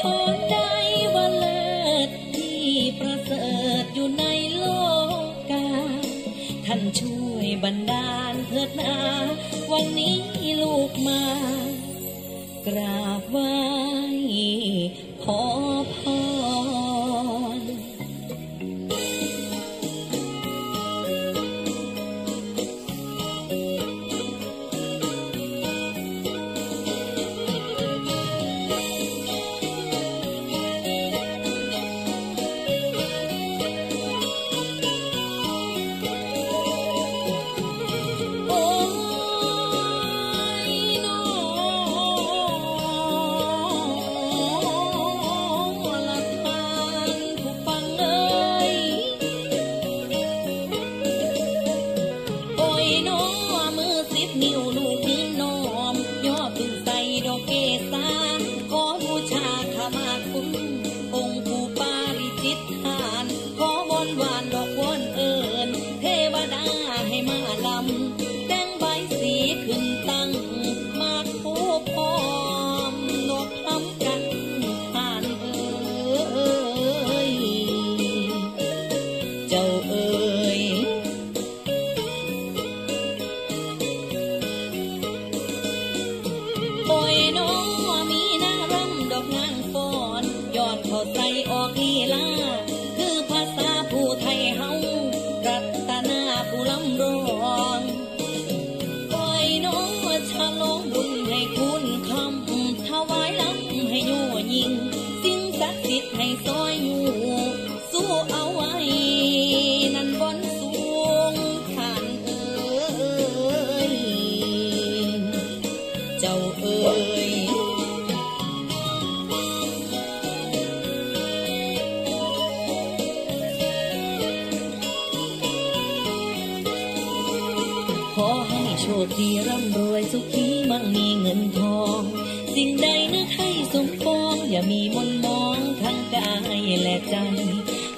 ของใดว่าเลิศที่ประเสริฐอยู่ในโลกกา ท่านช่วยบันดาเถิดนา วันนี้ลูกมา กราบไหว ใจออกลีลา ขอให้โชคดีร่ำรวยสุขีมั่งมีเงินทอง สิ่งใดนึกให้สมปองอย่ามีมนมองทั้งกายและใจ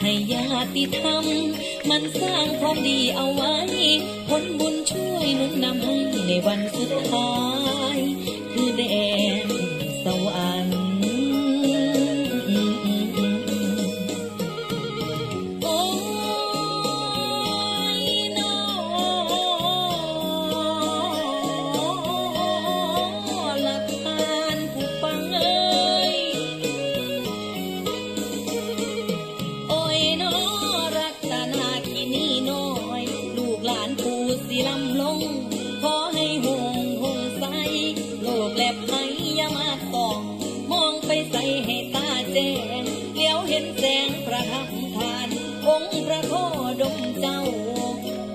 ให้ญาติธรรม มันสร้างความดีเอาไว้ ผลบุญช่วยนุนนำให้ในวันสุดท้าย คือแด งเลี้ยวเห็นแสงประหังผ่าน องค์พระโคดมเจ้า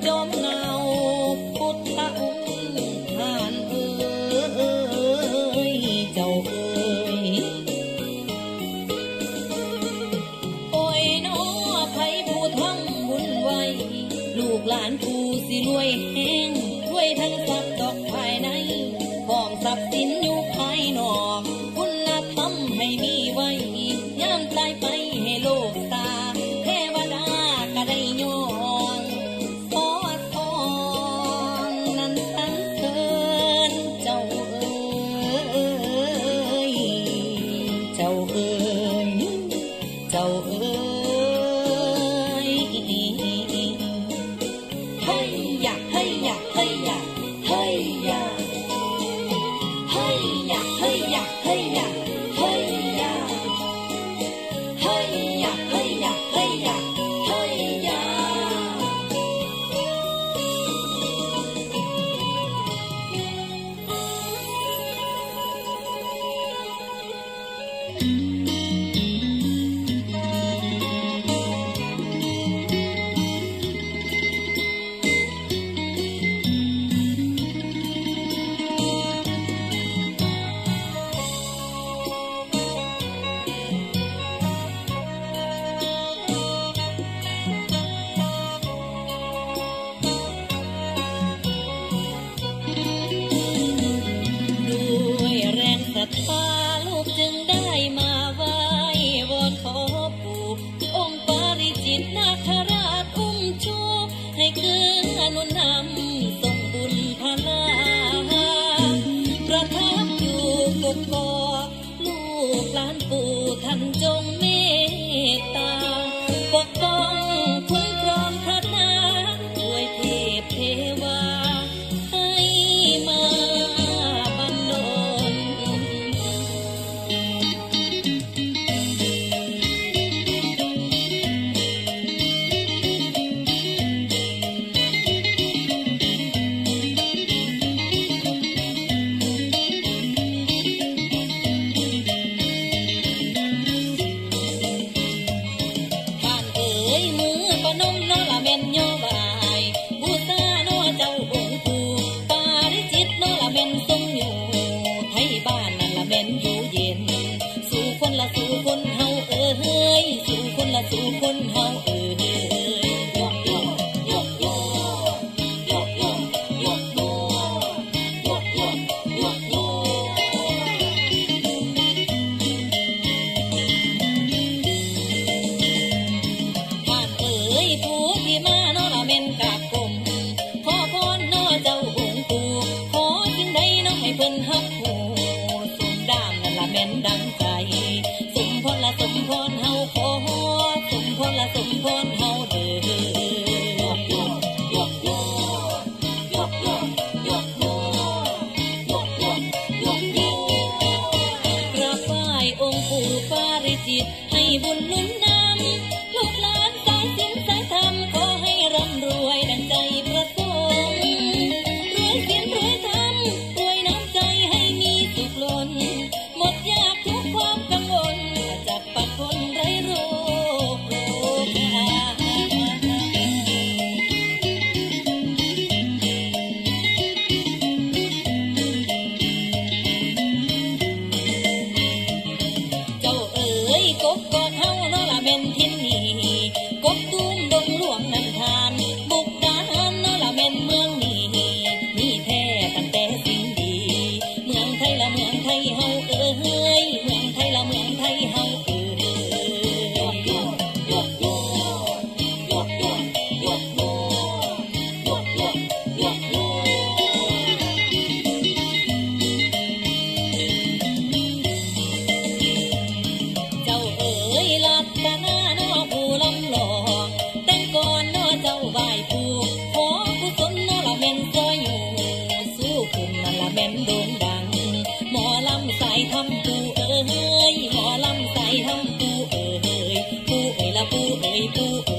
จอมเงาพุทธคุผ่านเอ้ยเจ้าเอ้ยโอ้ยน้อไผผู้ทั้งบุญไว้ ลูกหลานผู้สิรวยแห้งด้วยทั้งทรัพย Yeah. i'm gonna hạnh สมพรเฮาเด้อกราบไหว้องค์ปู่ปาริจิตให้บุญหนุน say Thank you.